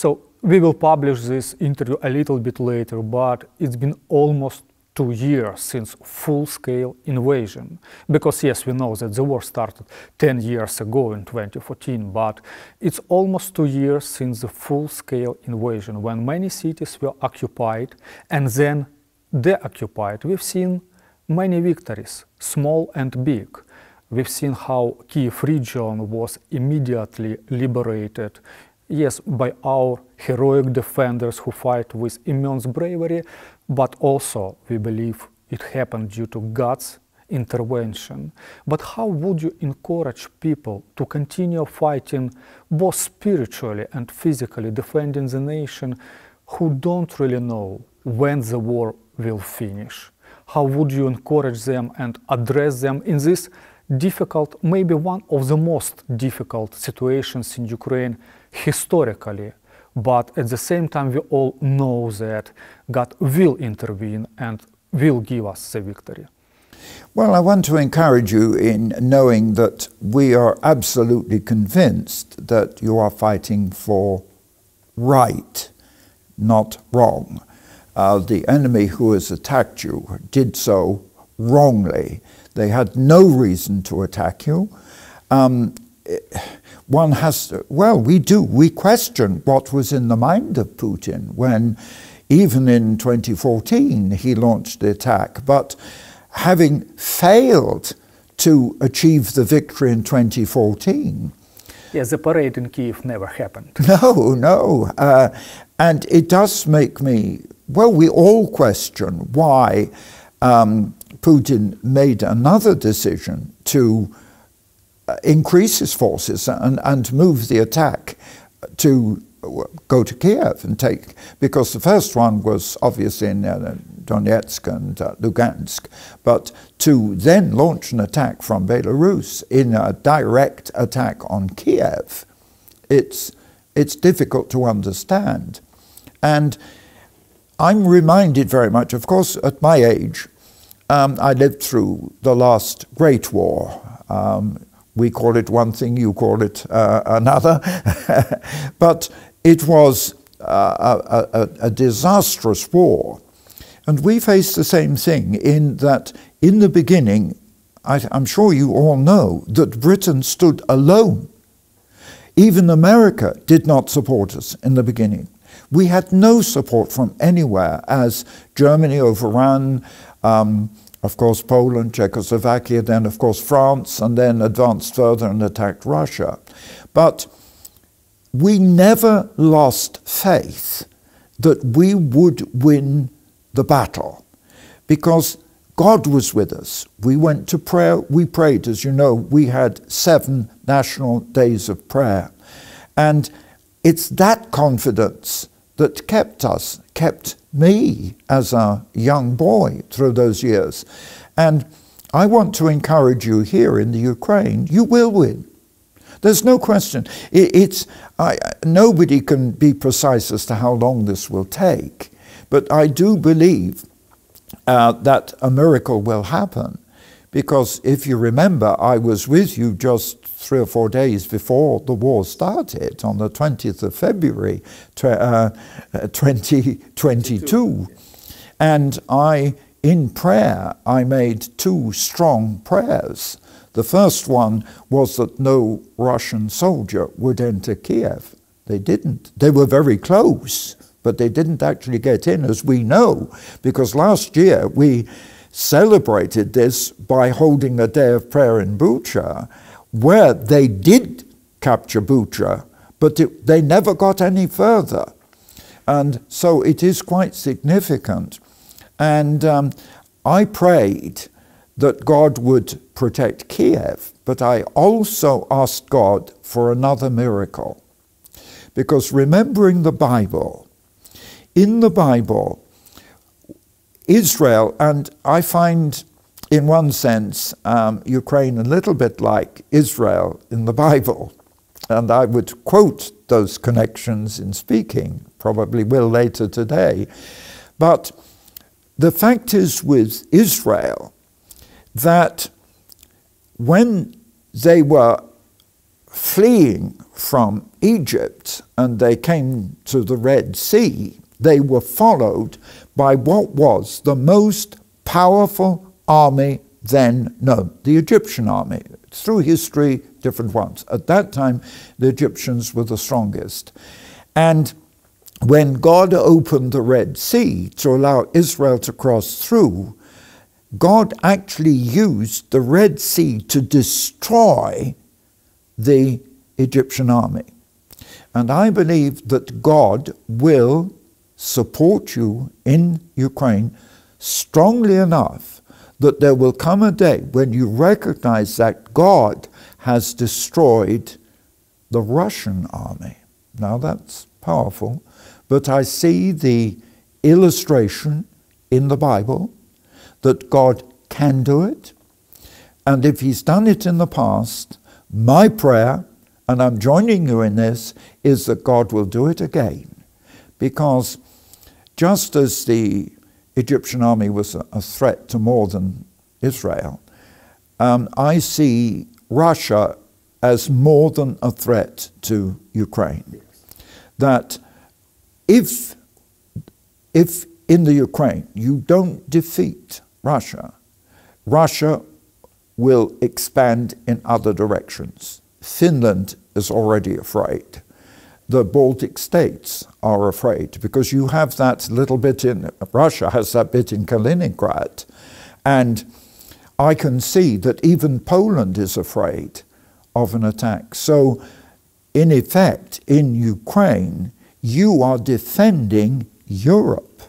So we will publish this interview a little bit later, but it's been almost two years since full-scale invasion. Because yes, we know that the war started 10 years ago in 2014, but it's almost two years since the full-scale invasion when many cities were occupied and then de-occupied. We've seen many victories, small and big. We've seen how Kiev region was immediately liberated, yes, by our heroic defenders who fight with immense bravery, but also we believe it happened due to God's intervention. But how would you encourage people to continue fighting both spiritually and physically, defending the nation who don't really know when the war will finish? How would you encourage them and address them in this difficult, maybe one of the most difficult situations in Ukraine historically? But at the same time, we all know that God will intervene and will give us the victory. Well, I want to encourage you in knowing that we are absolutely convinced that you are fighting for right, not wrong. Uh, the enemy who has attacked you did so wrongly. They had no reason to attack you. Um, one has to, well, we do. We question what was in the mind of Putin when, even in 2014, he launched the attack. But having failed to achieve the victory in 2014, Yes, the parade in Kiev never happened. No, no. Uh, and it does make me, well, we all question why um, Putin made another decision to increase his forces and, and move the attack to go to Kiev and take, because the first one was obviously in uh, Donetsk and uh, Lugansk, but to then launch an attack from Belarus in a direct attack on Kiev, it's, it's difficult to understand. And I'm reminded very much, of course, at my age, um, I lived through the last Great War. Um, we call it one thing, you call it uh, another. but it was uh, a, a, a, disastrous war. And we face the same thing in that in the beginning, I, I'm sure you all know that Britain stood alone. Even America did not support us in the beginning. We had no support from anywhere as Germany overran um, of course, Poland, Czechoslovakia, then, of course, France, and then advanced further and attacked Russia. But we never lost faith that we would win the battle because God was with us. We went to prayer, we prayed, as you know, we had seven national days of prayer. And it's that confidence that kept us, kept me as a young boy through those years. And I want to encourage you here in the Ukraine, you will win. There's no question. It, it's, I, nobody can be precise as to how long this will take, but I do believe uh, that a miracle will happen. Because if you remember, I was with you just three or four days before the war started, on the 20th of February uh, 2022. And I, in prayer, I made two strong prayers. The first one was that no Russian soldier would enter Kiev. They didn't. They were very close, but they didn't actually get in, as we know, because last year we celebrated this by holding a day of prayer in Bucha, where they did capture Bucha, but it, they never got any further. And so it is quite significant. And um, I prayed that God would protect Kiev, but I also asked God for another miracle. Because remembering the Bible, in the Bible, Israel, and I find in one sense um, Ukraine a little bit like Israel in the Bible. And I would quote those connections in speaking, probably will later today. But the fact is with Israel that when they were fleeing from Egypt and they came to the Red Sea, they were followed by what was the most powerful army then known, the Egyptian army. Through history, different ones. At that time, the Egyptians were the strongest. And when God opened the Red Sea to allow Israel to cross through, God actually used the Red Sea to destroy the Egyptian army. And I believe that God will support you in Ukraine strongly enough that there will come a day when you recognize that God has destroyed the Russian army. Now that's powerful, but I see the illustration in the Bible that God can do it. And if He's done it in the past, my prayer, and I'm joining you in this, is that God will do it again. Because just as the Egyptian army was a, threat to more than Israel, um, I see Russia as more than a threat to Ukraine. That if, if in the Ukraine you don't defeat Russia, Russia will expand in other directions. Finland is already afraid. The Baltic states are afraid because you have that little bit in, Russia has that bit in Kaliningrad. And I can see that even Poland is afraid of an attack. So, in effect, in Ukraine, you are defending Europe